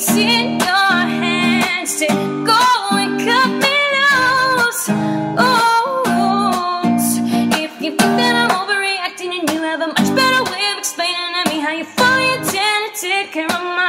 it's in your hands to go and cut me loose. Oh, if you think that I'm overreacting and you have a much better way of explaining to me how you fall, you tend to take care of my.